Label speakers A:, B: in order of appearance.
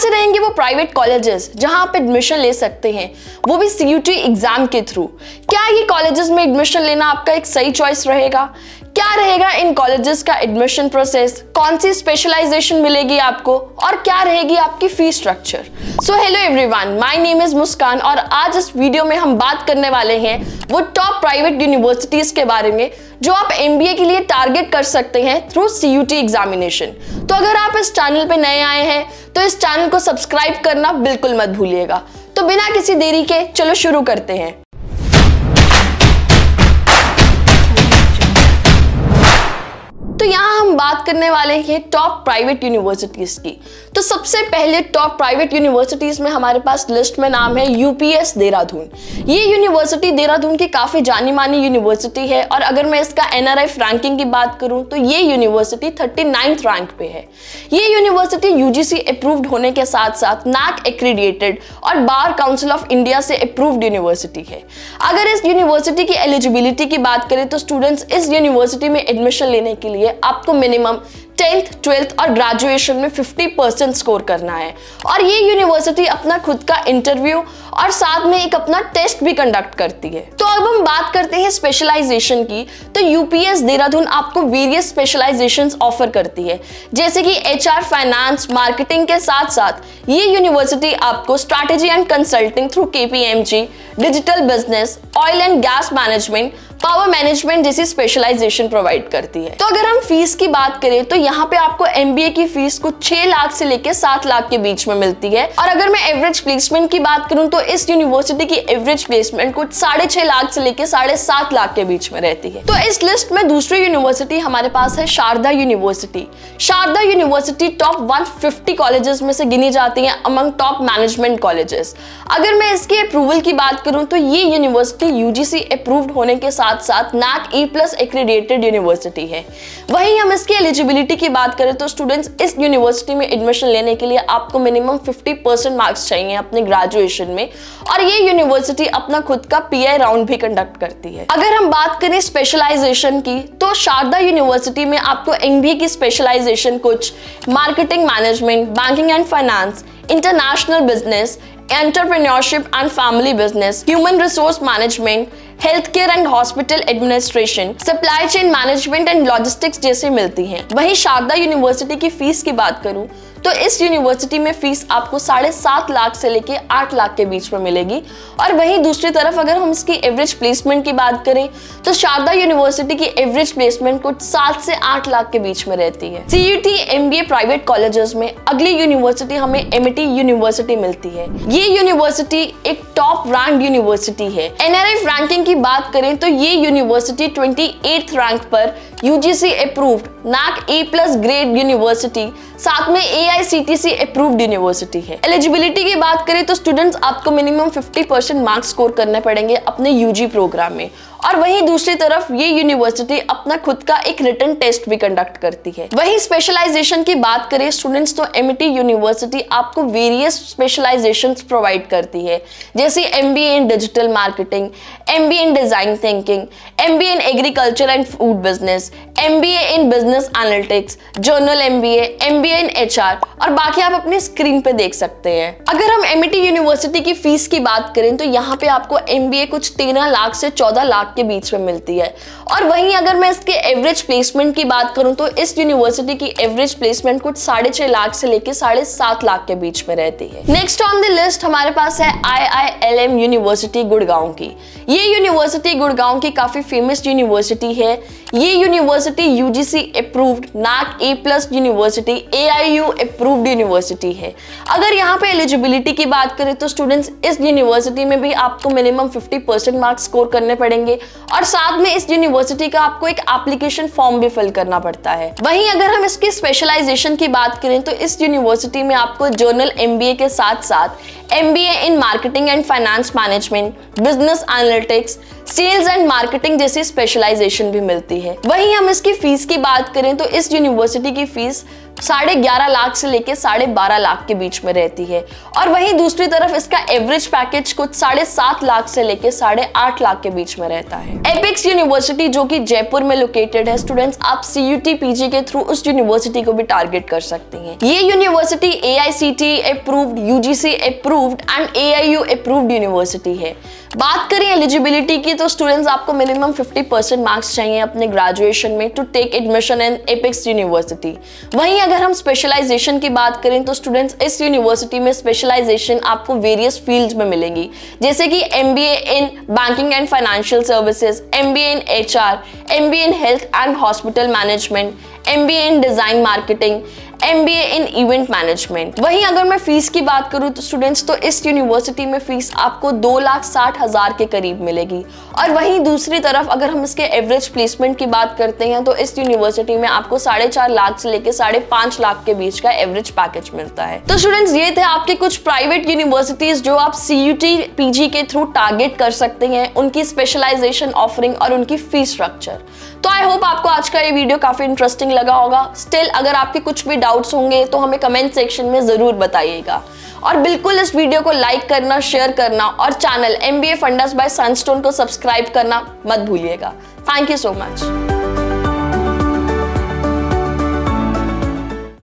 A: से रहेंगे वो प्राइवेट कॉलेजेस जहाँ आप एडमिशन ले सकते हैं। वो भी सीयूटी एग्ज़ाम के थ्रू क्या ये कॉलेजेस में एडमिशन लेना आपका एक सही चॉइस रहेगा? क्या रहेगा इन कॉलेजेस का एडमिशन प्रोसेस कौन सी स्पेशलाइजेशन मिलेगी आपको? और क्या रहेगी आपकी fees structure so hello everyone my name is Muskan और आज इस वीडियो में हम बात करने वाले हैं वो टॉप प्राइवेट यूनिवर्सिटीज के बारे में, जो आप एमबीए के लिए टारगेट कर सकते हैं थ्रू सी यू एग्जामिनेशन तो अगर आप इस चैनल पे नए आए हैं तो इस चैनल को सब्सक्राइब करना बिल्कुल मत भूलिएगा। तो बिना किसी देरी के, चलो शुरू करते हैं। तो यहाँ हम बात करने वाले हैं टॉप प्राइवेट यूनिवर्सिटीज की। तो सबसे पहले टॉप प्राइवेट यूनिवर्सिटीज में हमारे पास लिस्ट में नाम है यूपीएस देहरादून। ये यूनिवर्सिटी देहरादून की काफ़ी जानी मानी यूनिवर्सिटी है और अगर मैं इसका एनआरआई रैंकिंग की बात करूँ तो ये यूनिवर्सिटी थर्टी रैंक पे है। ये यूनिवर्सिटी यूजीसी अप्रूव्ड होने के साथ साथ नैक एक्रीडिएटेड और बार काउंसिल ऑफ़ इंडिया से अप्रूव्ड यूनिवर्सिटी है। अगर इस यूनिवर्सिटी की एलिजिबिलिटी की बात करें तो स्टूडेंट्स इस यूनिवर्सिटी में एडमिशन लेने के लिए आपको मिनिमम टेंथ ट्वेल्थ और ग्रेजुएशन में 50 परसेंट स्कोर करना है। और ये यूनिवर्सिटी अपना खुद का इंटरव्यू और साथ में एक अपना टेस्ट भी कंडक्ट करती है। तो अब हम बात करते हैं स्पेशलाइजेशन की। तो यूपीएस देहरादून आपको वेरियस स्पेशलाइजेशन ऑफ़र करती है। जैसे कि एच फाइनेंस मार्केटिंग के साथ साथ ये यूनिवर्सिटी आपको स्ट्रैटेजी एंड कंसल्टिंग थ्रू के digital business oil and gas management power management जैसी स्पेशलाइजेशन प्रोवाइड करती है। तो अगर हम फ़ीस की बात करें तो यहाँ पे आपको एमबीए की फ़ीस कुछ छह लाख से लेकर सात लाख के बीच में मिलती है। और अगर मैं एवरेज प्लेसमेंट की बात करूँ तो इस यूनिवर्सिटी की एवरेज प्लेसमेंट कुछ साढ़े छह लाख से लेकर साढ़े सात लाख के बीच में रहती है। तो इस लिस्ट में दूसरी यूनिवर्सिटी हमारे पास है Sharda university Sharda university top one colleges में से गिनी जाती है अमंग टॉप मैनेजमेंट कॉलेजेस अगर मैं इसकी अप्रूवल की बात करूँ तो ये यूनिवर्सिटी यूजीसी अप्रूव्ड होने के साथ साथ साथ NAAC A plus accredited university है। वहीं हम इसकी एलिजिबिलिटी की बात करें तो स्टूडेंट्स इस यूनिवर्सिटी में एडमिशन लेने के लिए आपको मिनिमम 50 परसेंट मार्क्स चाहिए अपने ग्रेजुएशन में और ये यूनिवर्सिटी अपना खुद का पीआई राउंड भी कंडक्ट करती है। अगर हम बात करें स्पेशलाइजेशन की तो शारदा यूनिवर्सिटी में आपको एमबीए की स्पेशलाइजेशन कुछ marketing management banking and finance international business entrepreneurship and family business human resource management, health care and hospital administration supply chain management and logistics जैसे मिलती हैं। वहीं शारदा यूनिवर्सिटी की फ़ीस की बात करूँ तो इस यूनिवर्सिटी में फ़ीस आपको साढ़े सात लाख से लेके आठ लाख के बीच में मिलेगी। और वहीं दूसरी तरफ़ अगर हम इसकी एवरेज प्लेसमेंट की बात करें तो शारदा यूनिवर्सिटी की एवरेज प्लेसमेंट कुछ सात से आठ लाख के बीच में रहती है। C U T M B A private colleges में अगली यूनिवर्सिटी हमें एमटी यूनिवर्सिटी मिलती है। ये यूनिवर्सिटी एक टॉप रैंक यूनिवर्सिटी है। एनआरआई रैंकिंग की बात करें तो ये यूनिवर्सिटी ट्वेंटी रैंक पर UGC approved NAAC A plus grade university साथ में A I C T C approved university है। एलिजिबिलिटी की बात करें तो स्टूडेंट्स आपको मिनिमम 50 परसेंट मार्क्स स्कोर करने पड़ेंगे अपने यूजी प्रोग्राम में। और वहीं दूसरी तरफ़ ये यूनिवर्सिटी अपना खुद का एक रिटर्न टेस्ट भी कंडक्ट करती है। वहीं स्पेशलाइजेशन की बात करें स्टूडेंट्स तो एम यूनिवर्सिटी आपको वेरियस स्पेशलाइजेशन प्रोवाइड करती है। जैसे M in digital marketing M in design thinking M in agriculture and food business MBA in business analytics general M B M in HR और बाकी आप अपनी स्क्रीन पे देख सकते हैं। अगर हम एमटी यूनिवर्सिटी की फ़ीस की बात करें तो यहाँ पे आपको एमबीए कुछ तेरह लाख से चौदह लाख के बीच में मिलती है। और वहीं अगर मैं इसके एवरेज प्लेसमेंट की बात करूँ तो इस यूनिवर्सिटी की एवरेज प्लेसमेंट कुछ साढ़े छह लाख से लेकर साढ़े सात लाख के बीच में रहती है। नेक्स्ट ऑन द लिस्ट हमारे पास है I I L M university Gurgaon की। ये यूनिवर्सिटी गुड़गांव की काफ़ी फ़ेमस यूनिवर्सिटी है। ये university UGC approved NAAC A plus university A I U approved university है। अगर यहाँ पे एलिजिबिलिटी की बात करें तो स्टूडेंट्स इस यूनिवर्सिटी में भी आपको मिनिमम 50 परसेंट मार्क्स स्कोर करने पड़ेंगे। और साथ में इस यूनिवर्सिटी का आपको एक एप्लीकेशन फॉर्म भी फिल करना पड़ता है। वहीं अगर हम इसकी स्पेशलाइजेशन की बात करें तो इस यूनिवर्सिटी में आपको जर्नल एम के साथ साथ M in marketing and finance management business analytics sales and marketing जैसी स्पेशलाइजेशन भी मिलती है। वहीं हम इसकी फ़ीस की बात करें तो इस यूनिवर्सिटी की फ़ीस साढ़े ग्यारह लाख से लेकर साढ़े बारह लाख के बीच में रहती है। और वहीं दूसरी तरफ़ इसका एवरेज पैकेज कुछ साढ़े सात लाख से लेकर साढ़े आठ लाख के बीच में रहता है। एपिक्स यूनिवर्सिटी जो कि जयपुर में लोकेटेड है स्टूडेंट्स आप सी यू टी पीजी के थ्रू उस यूनिवर्सिटी को भी टारगेट कर सकते हैं। ये university A I C T approved UGC approved and A approved university है। बात करें एलिजिबिलिटी की तो स्टूडेंट्स आपको मिनिमम 50 परसेंट मार्क्स चाहिए अपने ग्रेजुएशन में to take admission in Apex university वहीं अगर हम स्पेशलाइजेशन की बात करें तो स्टूडेंट्स इस यूनिवर्सिटी में स्पेशलाइजेशन आपको वेरियस फील्ड्स में मिलेंगी। जैसे कि M in banking and financial services M in H R in health and hospital management M in design marketing M B A in event management वहीं अगर मैं फ़ीस की बात करूँ तो स्टूडेंट्स तो इस यूनिवर्सिटी में फ़ीस आपको दो लाख साठ हज़ार के करीब मिलेगी। और वहीं दूसरी तरफ़ अगर हम इसके एवरेज प्लेसमेंट की बात करते हैं तो इस यूनिवर्सिटी में आपको साढ़े चार लाख से लेकर साढ़े पाँच लाख के बीच का एवरेज पैकेज मिलता है। तो स्टूडेंट्स ये थे आपके कुछ प्राइवेट यूनिवर्सिटीज जो आप सी यू पीजी के थ्रू टारगेट कर सकते हैं, उनकी स्पेशलाइजेशन ऑफरिंग और उनकी फ़ीस स्ट्रक्चर तो आई होप आपको आज का ये वीडियो काफ़ी इंटरेस्टिंग लगा होगा। स्टिल अगर आपके कुछ भी डाउट्स होंगे तो हमें कमेंट सेक्शन में ज़रूर बताइएगा। और बिल्कुल इस वीडियो को लाइक करना शेयर करना और channel M B A fundas by Sunstone को सब्सक्राइब करना मत भूलिएगा। Thank you so much